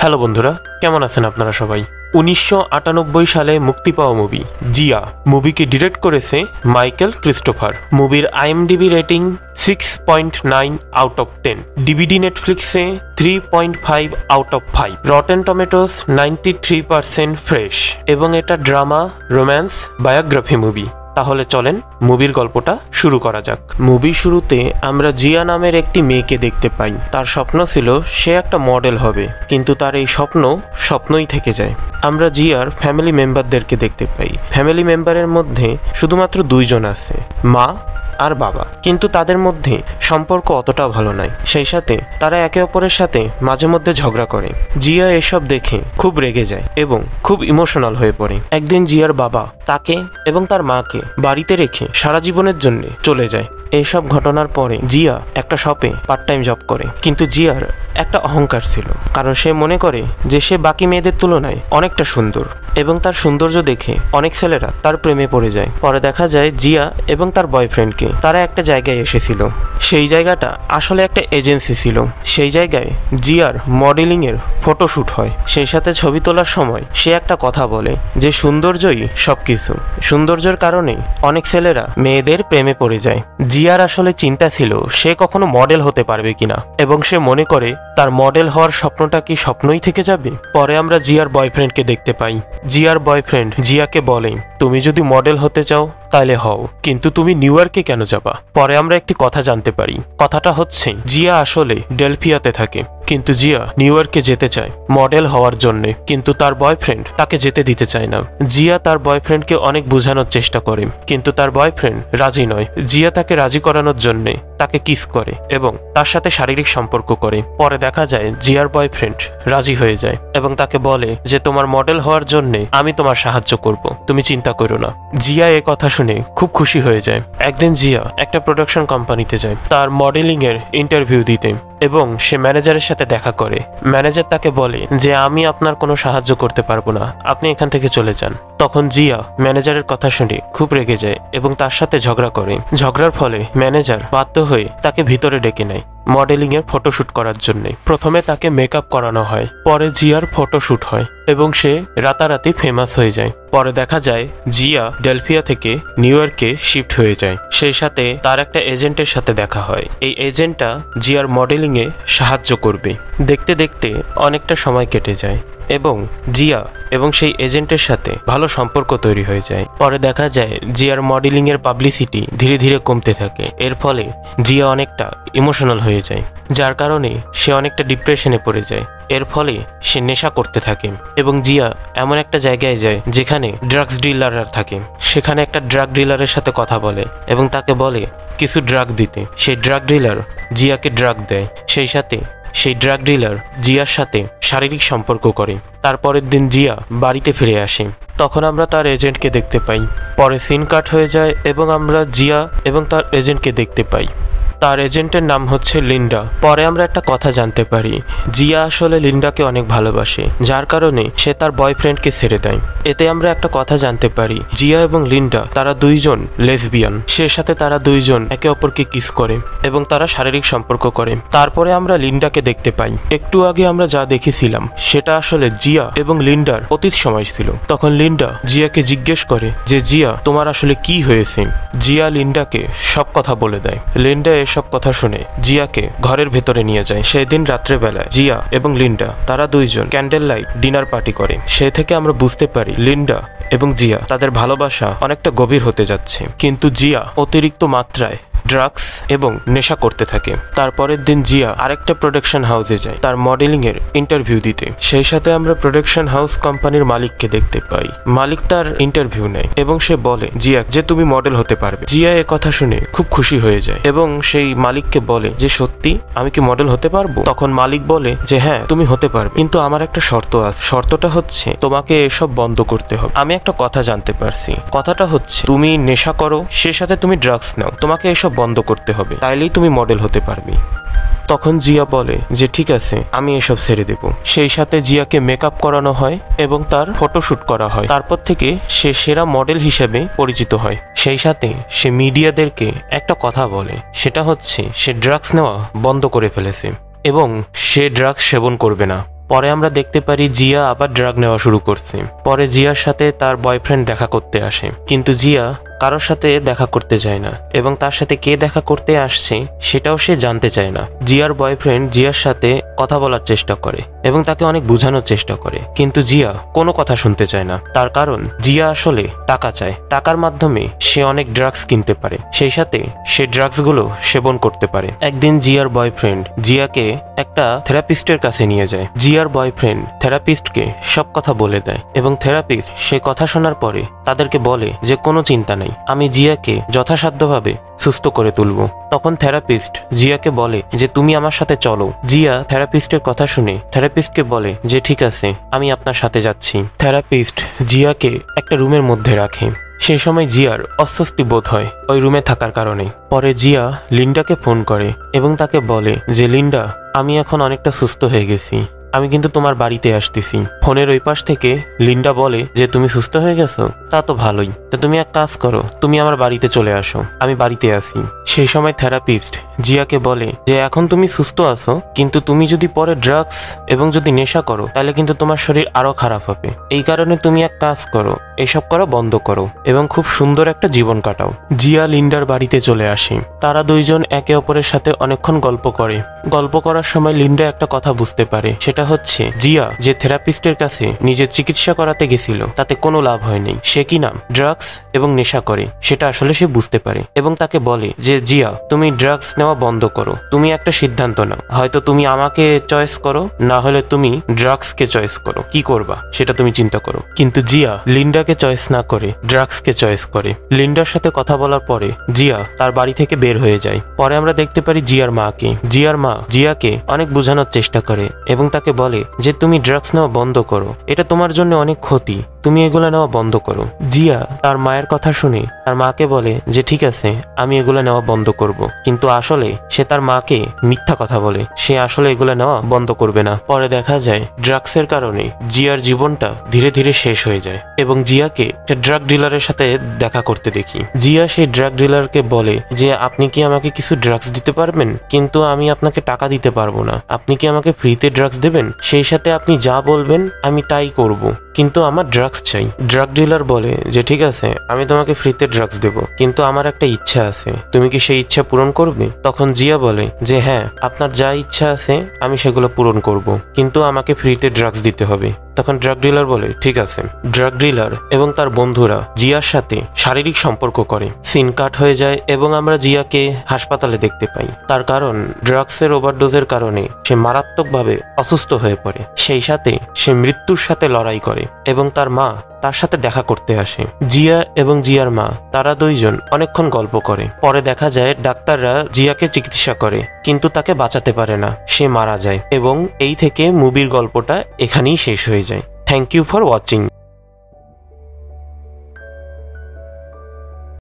Hello বন্ধুরা, কেমন আছেন আপনারা সবাই? উনিশশো আটানব্বই সালে মুক্তি পাওয়া মুভি জিয়া। মুভিকে ডিরেক্ট করেছে মাইকেল ক্রিস্টোফার। মুভির IMDb rating six point nine out of ten DVD নেটফ্লিক্সে three point five out of five rotten tomatoes ninety three percent fresh এবং এটা ড্রামা রোম্যান্স বায়োগ্রাফি মুভি তাহলে চলেন মুভির গল্পটা শুরু করা যাক। মুভি শুরুতে আমরা জিয়া নামের একটি মেয়েকে দেখতে পাই। তার স্বপ্ন ছিল সে একটা মডেল হবে, কিন্তু তার এই স্বপ্ন স্বপ্নই থেকে যায়। আমরা জিয়ার ফ্যামিলি মেম্বারদেরকে দেখতে পাই। ফ্যামিলি মেম্বারের মধ্যে শুধুমাত্র দুইজন আছে, মা আর বাবা। কিন্তু তাদের মধ্যে সম্পর্ক অতটা ভালো নয় সেই সাথে তারা একে অপরের সাথে মাঝে মধ্যে ঝগড়া করে। জিয়া এসব দেখে খুব রেগে যায় এবং খুব ইমোশনাল হয়ে পড়ে। একদিন জিয়ার বাবা তাকে এবং তার মাকে বাড়িতে রেখে সারা জীবনের জন্য চলে যায়। এইসব ঘটনার পরে জিয়া একটা শপে পার্ট টাইম জব করে। কিন্তু জিয়ার একটা অহংকার ছিল। কারণ সে মনে করে যে সে বাকি মেয়েদের তুলনায় অনেকটা সুন্দর এবং তার সৌন্দর্য দেখে অনেক ছেলেরা তার প্রেমে পড়ে যায়। পরে দেখা যায় জিয়া এবং তার বয়ফ্রেন্ডকে তারা একটা জায়গায় এসেছিল। সেই জায়গাটা আসলে একটা এজেন্সি ছিল। সেই জায়গায় জিয়ার মডেলিংয়ের ফটোশ্যুট হয়। সেই সাথে ছবি তোলার সময় সে একটা কথা বলে যে সৌন্দর্যই সবকিছু। সৌন্দর্যের কারণে অনেক ছেলেরা মেয়েদের প্রেমে পড়ে যায়। জিয়ার আসলে চিন্তা ছিল সে কখনো মডেল হতে পারবে কিনা এবং সে মনে করে তার মডেল হওয়ার স্বপ্নটা কি স্বপ্নই থেকে যাবে? পরে আমরা জিয়ার বয়ফ্রেন্ডকে দেখতে পাই। জিয়ার বয়ফ্রেন্ড জিয়াকে বলে, তুমি যদি মডেল হতে চাও তাহলে হও, কিন্তু তুমি নিউ ইয়র্কে কেন যাবা? পরে আমরা একটি কথা জানতে পারি। কথাটা হচ্ছে, জিয়া আসলে ডেলফিয়াতে থাকে। কিন্তু জিয়া নিউ ইয়র্কে যেতে চায়, মডেল হওয়ার জন্য। কিন্তু তার বয়ফ্রেন্ড তাকে যেতে দিতে চায় না। জিয়া তার বয়ফ্রেন্ডকে অনেক বোঝানোর চেষ্টা করে, কিন্তু তার বয়ফ্রেন্ড রাজি নয়। জিয়া তাকে রাজি করানোর জন্য তাকে কিস করে এবং তার সাথে শারীরিক সম্পর্ক করে। পরে দেখা যায় জিয়ার বয়ফ্রেন্ড রাজি হয়ে যায় এবং তাকে বলে যে, তোমার মডেল হওয়ার জন্য আমি তোমার সাহায্য করব, তুমি চিন্তা করো না। জিয়া এ কথা শুনে খুব খুশি হয়ে যায়। একদিন জিয়া একটা প্রোডাকশন কোম্পানিতে যায়, তার মডেলিং এর ইন্টারভিউ দিতে এবং সে ম্যানেজারের সাথে দেখা করে। ম্যানেজার তাকে বলে যে, আমি আপনার কোনো সাহায্য করতে পারব না। আপনি এখান থেকে চলে যান। তখন জিয়া ম্যানেজারের কথা শুনে খুব রেগে যায় এবং তার সাথে ঝগড়া করে। ঝগড়ার ফলে ম্যানেজার বাধ্য হয়ে তাকে ভিতরে ডেকে নেয়। মডেলিং এর ফটোশুট করার জন্য। প্রথমে তাকে মেকআপ করানো হয়, পরে জিয়ার ফটোশুট হয় এবং সে রাতারাতি ফেমাস হয়ে যায়। পরে দেখা যায়, জিয়া ডেলফিয়া থেকে নিউ ইয়র্কে শিফট হয়ে যায়। সেই সাথে তার একটা এজেন্টের সাথে দেখা হয়। এই এজেন্টটা জিয়ার মডেলিং এ সাহায্য করবে। দেখতে দেখতে অনেকটা সময় কেটে যায় এবং জিয়া এবং সেই এজেন্টের সাথে ভালো সম্পর্ক তৈরি হয়ে যায়। পরে দেখা যায়, জিয়ার মডেলিং এর পাবলিসিটি ধীরে ধীরে কমতে থাকে। এর ফলে জিয়া অনেকটা ইমোশনাল হয়ে যায়, যার কারণে সে অনেকটা ডিপ্রেশনে পড়ে যায়। এর ফলে সে নেশা করতে থাকে এবং জিয়া এমন একটা জায়গায় যায় যেখানে ড্রাগস ডিলাররা থাকে। সেখানে একটা ড্রাগ ডিলারের সাথে কথা বলে এবং তাকে বলে, কিছু ড্রাগ দিতে। সেই ড্রাগ ডিলার জিয়াকে ড্রাগ দেয়। সেই সাথে সেই ড্রাগ ডিলার জিয়ার সাথে শারীরিক সম্পর্ক করে। তারপরের দিন জিয়া বাড়িতে ফিরে আসে। তখন আমরা তার এজেন্টকে দেখতে পাই। পরে সিন কাট হয়ে যায় এবং আমরা জিয়া এবং তার এজেন্টকে দেখতে পাই। তার এজেন্টের নাম হচ্ছে লিন্ডা। পরে আমরা একটা কথা জানতে পারি। জিয়া আসলে লিন্ডাকে অনেক ভালোবাসে। যার কারণে সে তার বয়ফ্রেন্ডকে ছেড়ে দেয়। এতে আমরা একটা কথা জানতে পারি। জিয়া এবং লিন্ডা, তারা দুইজন লেসবিয়ান। সে সাথে তারা দুইজন একে অপরকে কিস করে এবং তারা শারীরিক সম্পর্ক করে। তারপরে আমরা লিন্ডাকে দেখতে পাই। একটু আগে আমরা যা দেখেছিলাম, সেটা আসলে জিয়া এবং লিন্ডার অতীত সময় ছিল। তখন লিন্ডা জিয়াকে জিজ্ঞেস করে যে, জিয়া, তোমার আসলে কি হয়েছে? জিয়া লিন্ডাকে সব কথা বলে দেয়। লিন্ডা এসব কথা শুনে জিয়াকে ঘরের ভেতরে নিয়ে যায়। সেদিন রাত্রেবেলায় জিয়া এবং লিন্ডা, তারা দুইজন ক্যান্ডেল লাইট ডিনার পার্টি করে। সে থেকে আমরা বুঝতে পারি লিন্ডা এবং জিয়া তাদের ভালোবাসা অনেকটা গভীর হতে যাচ্ছে। কিন্তু জিয়া অতিরিক্ত মাত্রায় ড্রাগস এবং নেশা করতে থাকে। তারপরের দিন জিয়া আরেকটা প্রোডাকশন হাউসে যায়। তার মডেলিং এর ইন্টারভিউ দিতে। সেই সাথে আমরা প্রোডাকশন হাউস কোম্পানির মালিককে দেখতে পাই। মালিক তার ইন্টারভিউ নেয় এবং সে বলে, জিয়া, যে তুমি মডেল হতে পারবে। জিয়া এ কথা শুনে খুব খুশি হয়ে যায় এবং সেই মালিককে বলে, যে সত্যি, আমি কি মডেল হতে পারব? তখন মালিক বলে, যে হ্যাঁ তুমি হতে পারবে। কিন্তু আমার একটা শর্ত আছে। শর্তটা হচ্ছে, তোমাকে এসব বন্ধ করতে হবে। আমি একটা কথা জানতে পারছি। কথাটা হচ্ছে, তুমি নেশা করো, সে সাথে তুমি ড্রাগস নাও। তোমাকে এসব বন্ধ করতে হবে। তাইলেই তুমি মডেল হতে পারবে। তখন জিয়া বলে, যে ঠিক আছে, আমি এসব ছেড়ে দেব। সেই সাথে জিয়াকে মেকআপ করানো হয় এবং তার ফটোশুট করা হয়। তারপর থেকে সে সেরা মডেল হিসেবে পরিচিত হয়। সেই সাথে সে মিডিয়াদেরকে একটা কথা বলে, সেটা হচ্ছে, সে ড্রাগস নেওয়া বন্ধ করে ফেলেছে এবং সে ড্রাগস সেবন করবে না। পরে আমরা দেখতে পারি জিয়া আবার ড্রাগ নেওয়া শুরু করছে। পরে জিয়ার সাথে তার বয়ফ্রেন্ড দেখা করতে আসে। কিন্তু জিয়া কারোর সাথে দেখা করতে চায় না, এবং তার সাথে কে দেখা করতে আসছে সেটাও সে জানতে চায় না। জিয়ার বয়ফ্রেন্ড জিয়ার সাথে কথা বলার চেষ্টা করে এবং তাকে অনেক বোঝানোর চেষ্টা করে। কিন্তু জিয়া কোনো কথা শুনতে চায় না। তার কারণ, জিয়া আসলে টাকা চায়। টাকার মাধ্যমে সে অনেক ড্রাগস কিনতে পারে। সেই সাথে সে ড্রাগসগুলো সেবন করতে পারে। একদিন জিয়ার বয়ফ্রেন্ড জিয়াকে একটা থেরাপিস্টের কাছে নিয়ে যায়। জিয়ার বয়ফ্রেন্ড থেরাপিস্টকে সব কথা বলে দেয় এবং থেরাপিস্ট সে কথা শোনার পরে তাদেরকে বলে যে কোনো চিন্তা নেই। আমি জিয়াকে যথাসাধ্যভাবে সুস্থ করে তুলব। তখন থেরাপিস্ট জিয়াকে বলে যে, তুমি আমার সাথে চলো। জিয়া থেরাপিস্টের কথা শুনে থেরাপিস্টকে বলে যে, ঠিক আছে, আমি আপনার সাথে যাচ্ছি। থেরাপিস্ট জিয়াকে একটা রুমের মধ্যে রাখে। সেই সময় জিয়ার অস্বস্তি বোধ হয় ওই রুমে থাকার কারণে। পরে জিয়া লিন্ডাকে ফোন করে এবং তাকে বলে যে, লিন্ডা, আমি এখন অনেকটা সুস্থ হয়ে গেছি। আমি কিন্তু তোমার বাড়িতে আসতেছি। ফোনের ওই পাশ থেকে লিন্ডা বলে যে, তুমি সুস্থ হয়ে গেছো? তা তো ভালোই। তা তুমি এক কাজ করো, তুমি আমার বাড়িতে চলে আসো। আমি বাড়িতে আসি সেই সময় থেরাপিস্ট জিয়াকে বলে যে, এখন তুমি সুস্থ আছো, কিন্তু তুমি যদি পরে ড্রাগস এবং যদি নেশা করো, তাহলে কিন্তু তোমার শরীর আরও খারাপ হবে। এই কারণে তুমি এক কাজ করো, এসব করা, বন্ধ করো এবং খুব সুন্দর একটা জীবন কাটাও। জিয়া লিন্ডার বাড়িতে চলে আসে। তারা দুইজন একে অপরের সাথে অনেকক্ষণ গল্প করে। গল্প করার সময় লিন্ডা একটা কথা বুঝতে পারে। সেটা হচ্ছে, জিয়া, যে থেরাপিস্টের কাছে নিজের চিকিৎসা করাতে গেছিল, তাতে কোনো লাভ হয়নি। সে কি নাম ড্রাগস এবং নেশা করে? সেটা আসলে সে বুঝতে পারে এবং তাকে বলে যে, জিয়া, তুমি ড্রাগস নেওয়া বন্ধ করো। তুমি একটা সিদ্ধান্ত নাও। হয়তো তুমি আমাকে চয়েস করো, না হলে তুমি ড্রাগসকে চয়েস করো। কি করবা? সেটা তুমি চিন্তা করো। কিন্তু জিয়া, লিন্ডাকে চয়েস না করে ড্রাগসকে চয়েস করে। লিন্ডার সাথে কথা বলার পরে জিয়া তার বাড়ি থেকে বের হয়ে যায়। পরে আমরা দেখতে পারি জিয়ার মাকে। জিয়ার মা জিয়াকে অনেক বোঝানোর চেষ্টা করে এবং তাকে বলে যে, তুমি ড্রাগস নেওয়া বন্ধ করো। এটা তোমার জন্য অনেক ক্ষতি। তুমি এগুলো নেওয়া বন্ধ করো। জিয়া, তার মায়ের কথা শুনে তার মাকে বলে যে, ঠিক আছে, আমি এগুলো নেওয়া বন্ধ করব। কিন্তু আসলে সে তার মাকে মিথ্যা কথা বলে। সে আসলে এগুলো নেওয়া বন্ধ করবে না। পরে দেখা যায়, ড্রাগসের কারণে জিয়ার জীবনটা ধীরে ধীরে শেষ হয়ে যায় এবং জিয়াকে একটা ড্রাগ ডিলারের সাথে দেখা করতে দেখি। জিয়া সেই ড্রাগ ডিলারকে বলে যে, আপনি কি আমাকে কিছু ড্রাগস দিতে পারবেন? কিন্তু আমি আপনাকে টাকা দিতে পারব না। আপনি কি আমাকে ফ্রিতে ড্রাগস দেবেন? সেই সাথে আপনি যা বলবেন, আমি তাই করব। কিন্তু আমার ড্রাগস চাই। ড্রাগ ডিলার বলে যে, ঠিক আছে, আমি তোমাকে ফ্রিতে ড্রাগস দেব, কিন্তু আমার একটা ইচ্ছা আছে। তুমি কি সেই ইচ্ছা পূরণ করবে? তখন জিয়া বলে যে হ্যাঁ আপনার যা ইচ্ছা আছে, আমি সেগুলো পূরণ করব, কিন্তু আমাকে ফ্রিতে ড্রাগস দিতে হবে। তখন ড্রাগ ডিলার বলে, ঠিক আছে। ড্রাগ ডিলার এবং তার বন্ধুরা জিয়ার সাথে শারীরিক সম্পর্ক করে। সিন কাট হয়ে যায় এবং আমরা জিয়াকে হাসপাতালে দেখতে পাই। তার কারণ ড্রাগসের ওভারডোজের কারণে সে মারাত্মকভাবে অসুস্থ হয়ে পড়ে। সেই সাথে সে মৃত্যুর সাথে লড়াই করে এবং তার মা তার সাথে দেখা করতে আসে। জিয়া এবং জিয়ার মা, তারা দুইজন অনেকক্ষণ গল্প করে। পরে দেখা যায়, ডাক্তাররা জিয়াকে চিকিৎসা করে, কিন্তু তাকে বাঁচাতে পারে না। সে মারা যায় এবং এই থেকে মুভির গল্পটা এখানেই শেষ হয়ে যায়। Thank you for watching